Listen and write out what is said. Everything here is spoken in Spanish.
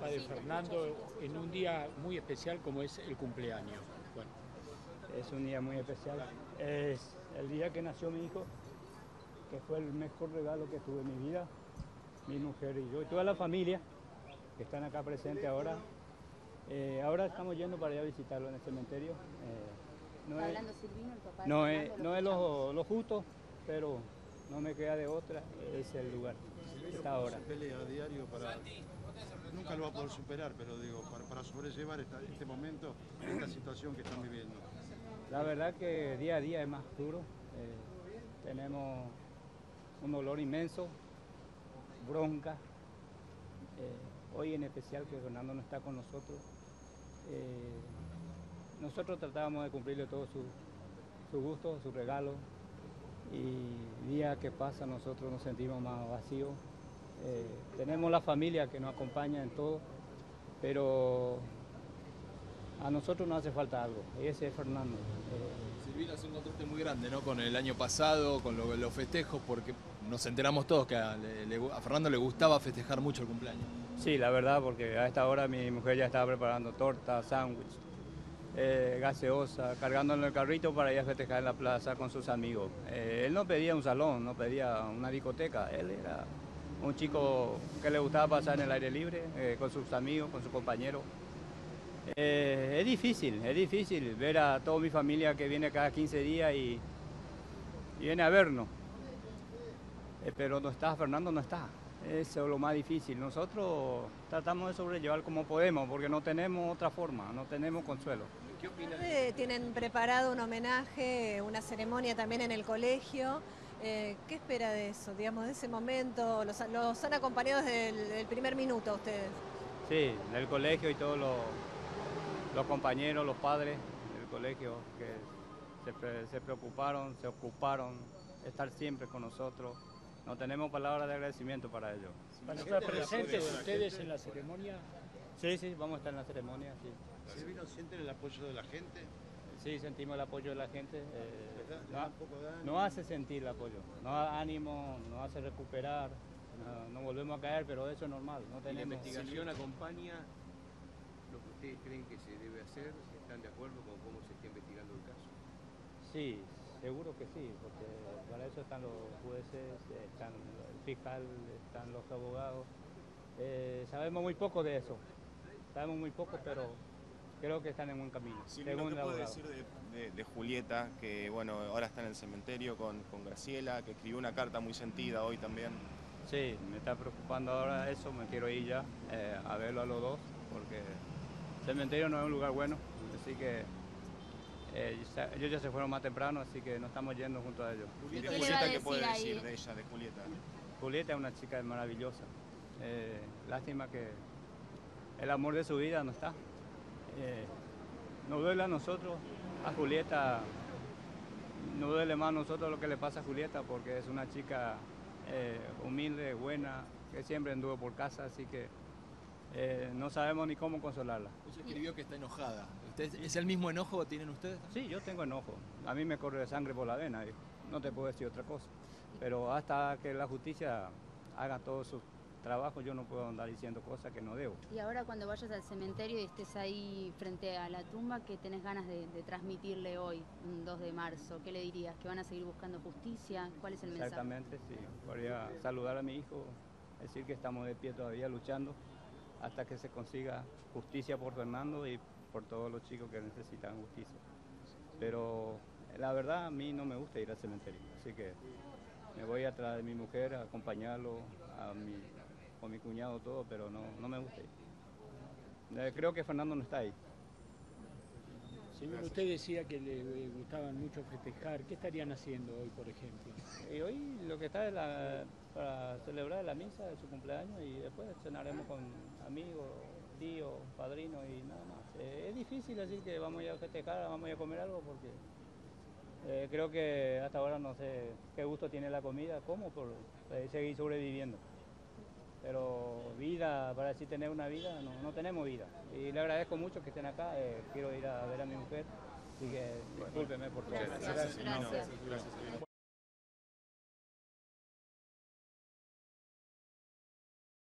papá de Fernando en un día muy especial como es el cumpleaños. Bueno, Es un día muy especial. Es el día que nació mi hijo, que fue el mejor regalo que tuve en mi vida, mi mujer y yo, y toda la familia que están acá presentes ahora. Eh, ahora estamos yendo para ir a visitarlo en el cementerio. Eh, no ¿Está es, hablando Silvino, el papá de no es, no es lo, lo justo, pero no me queda de otra, es el lugar. Está ahora. Se pelea a diario para... Nunca lo va a poder superar, pero digo, para, sobrellevar este momento, esta situación que están viviendo. La verdad que día a día es más duro. eh, tenemos un dolor inmenso, bronca. eh, hoy en especial que Fernando no está con nosotros. eh, nosotros tratábamos de cumplirle todos sus su gustos, sus regalos. Y día que pasa nosotros nos sentimos más vacíos. Eh, tenemos la familia que nos acompaña en todo, pero a nosotros nos hace falta algo. Y ese es Fernando. Eh, Silvina es un contraste muy grande, ¿no? Con el año pasado, con lo- los festejos, porque nos enteramos todos que a, le- le- a Fernando le gustaba festejar mucho el cumpleaños. Sí, la verdad, porque a esta hora mi mujer ya estaba preparando torta, sándwich, eh, gaseosa, cargándolo en el carrito para ir a festejar en la plaza con sus amigos. Eh, él no pedía un salón, no pedía una discoteca, él era un chico que le gustaba pasar en el aire libre eh, con sus amigos, con sus compañeros. Eh, es difícil, es difícil ver a toda mi familia que viene cada 15 días y, viene a vernos. Eh, pero no está, Fernando no está. Eso es lo más difícil. Nosotros tratamos de sobrellevar como podemos, porque no tenemos otra forma, no tenemos consuelo. ¿Qué Tienen preparado un homenaje, una ceremonia también en el colegio. Eh, ¿Qué espera de eso, digamos, de ese momento? ¿Los, los han acompañado desde el, el primer minuto ustedes? Sí, del colegio y todos los, los compañeros, los padres del colegio que se, pre- se preocuparon, se ocuparon, estar siempre con nosotros. No tenemos palabras de agradecimiento para ellos. ¿Van a estar presentes ustedes en la ceremonia? Sí, sí, vamos a estar en la ceremonia, sí. ¿Silvino sienten el apoyo de la gente? Sí, sentimos el apoyo de la gente. eh, ¿Les da- les no- da un poco de ánimo? Nos hace sentir el apoyo, nos da ánimo, nos hace recuperar, no, no volvemos a caer, pero eso es normal, no ¿Y la investigación acompaña lo que ustedes creen que se debe hacer? ¿Están de acuerdo con cómo se está investigando el caso? Sí, seguro que sí, porque para eso están los jueces, están el fiscal, están los abogados. Eh, sabemos muy poco de eso, sabemos muy poco, pero creo que están en buen camino. Según ¿qué abogado. decir de, de- de Julieta, que bueno, ahora está en el cementerio con, con Graciela, que escribió una carta muy sentida hoy también? Sí, me está preocupando ahora eso, me quiero ir ya eh, a verlo a los dos, porque el cementerio no es un lugar bueno, así que eh, ellos ya se fueron más temprano, así que nos estamos yendo junto a ellos. ¿Y de qué Julieta qué decir puede ahí? decir de ella, de Julieta? Julieta es una chica maravillosa, eh, lástima que el amor de su vida no está. Eh, nos duele a nosotros, a Julieta, nos duele más a nosotros lo que le pasa a Julieta, porque es una chica eh, humilde, buena, que siempre anduvo por casa, así que eh, no sabemos ni cómo consolarla. Ella escribió que está enojada. ¿Usted- ¿Es el mismo enojo que tienen ustedes? Sí, yo tengo enojo. A mí me corre sangre por la vena. y No te puedo decir otra cosa. Pero hasta que la justicia haga todo su trabajo, yo no puedo andar diciendo cosas que no debo. Y ahora cuando vayas al cementerio y estés ahí frente a la tumba, ¿qué tenés ganas de, de transmitirle hoy, un 2 de marzo? ¿Qué le dirías? ¿Que van a seguir buscando justicia? ¿Cuál es el mensaje? Exactamente, sí. Podría saludar a mi hijo, decir que estamos de pie todavía luchando hasta que se consiga justicia por Fernando y por todos los chicos que necesitan justicia. Pero la verdad a mí no me gusta ir al cementerio, así que me voy atrás de mi mujer a acompañarlo, a mi, con mi cuñado todo, pero no, no me gusta ir. Eh, Creo que Fernando no está ahí. Señor, usted decía que le eh, gustaban mucho festejar. ¿Qué estarían haciendo hoy, por ejemplo? Y hoy lo que está es la- para celebrar la misa de su cumpleaños y después cenaremos con amigos, tíos, padrinos y nada más. Eh, es difícil decir que vamos a festejar, vamos a comer algo porque eh, creo que hasta ahora no sé qué gusto tiene la comida, cómo por eh, seguir sobreviviendo. Pero vida, para decir tener una vida, no, no tenemos vida. Y le agradezco mucho que estén acá, eh, quiero ir a ver a mi mujer, así que discúlpeme por todo. Gracias, Gracias, Silvino. gracias.